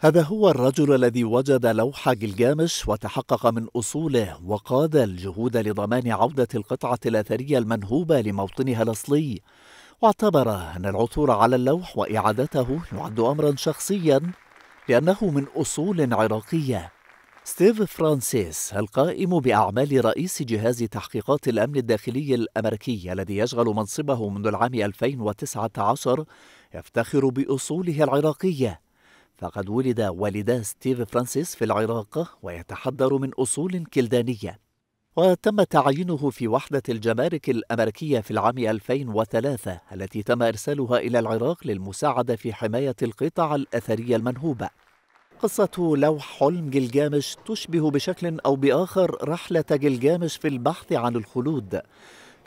هذا هو الرجل الذي وجد لوح جلجامش وتحقق من أصوله وقاد الجهود لضمان عودة القطعة الأثرية المنهوبة لموطنها الأصلي. واعتبر أن العثور على اللوح وإعادته يعد أمرا شخصيا لأنه من أصول عراقية. ستيف فرانسيس القائم بأعمال رئيس جهاز تحقيقات الأمن الداخلي الأمريكي الذي يشغل منصبه منذ العام 2019 يفتخر بأصوله العراقية. فقد ولد والدا ستيف فرانسيس في العراق ويتحدر من أصول كلدانية. وتم تعيينه في وحدة الجمارك الأمريكية في العام 2003 التي تم إرسالها إلى العراق للمساعدة في حماية القطع الأثرية المنهوبة. قصة لوح حلم جلجامش تشبه بشكل أو بآخر رحلة جلجامش في البحث عن الخلود.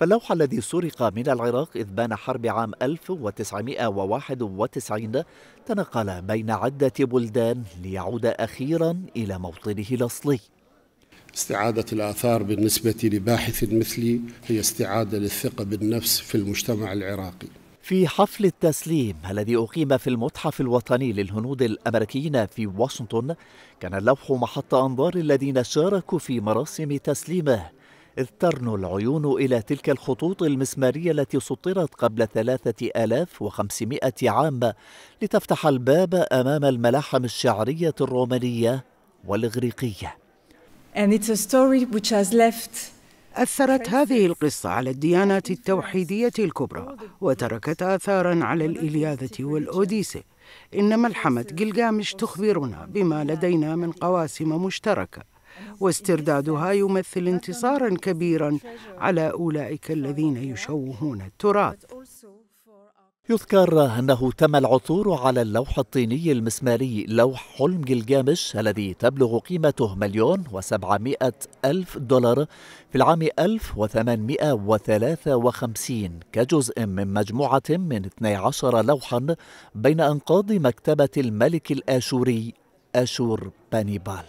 فاللوح الذي سرق من العراق إذ بان حرب عام 1991 تنقل بين عدة بلدان ليعود أخيرا إلى موطنه الأصلي. استعادة الآثار بالنسبة لباحث مثلي هي استعادة للثقة بالنفس في المجتمع العراقي. في حفل التسليم الذي أقيم في المتحف الوطني للهنود الأمريكيين في واشنطن كان اللوح محط أنظار الذين شاركوا في مراسم تسليمه. إذ ترنو العيون إلى تلك الخطوط المسمارية التي سطرت قبل ثلاثة آلاف وخمسمائة عام لتفتح الباب أمام الملاحم الشعرية الرومانية والإغريقية. And it's a story which has left أثرت هذه القصة على الديانات التوحيدية الكبرى وتركت آثارا على الإلياذة والأوديسة. إن ملحمة جلجامش تخبرنا بما لدينا من قواسم مشتركة. واستردادها يمثل انتصارا كبيرا على أولئك الذين يشوهون التراث. يذكر أنه تم العثور على اللوح الطيني المسماري لوح حلم جلجامش الذي تبلغ قيمته مليون وسبعمائة ألف دولار في العام 1853 كجزء من مجموعة من 12 لوحا بين أنقاض مكتبة الملك الآشوري أشور بانيبال.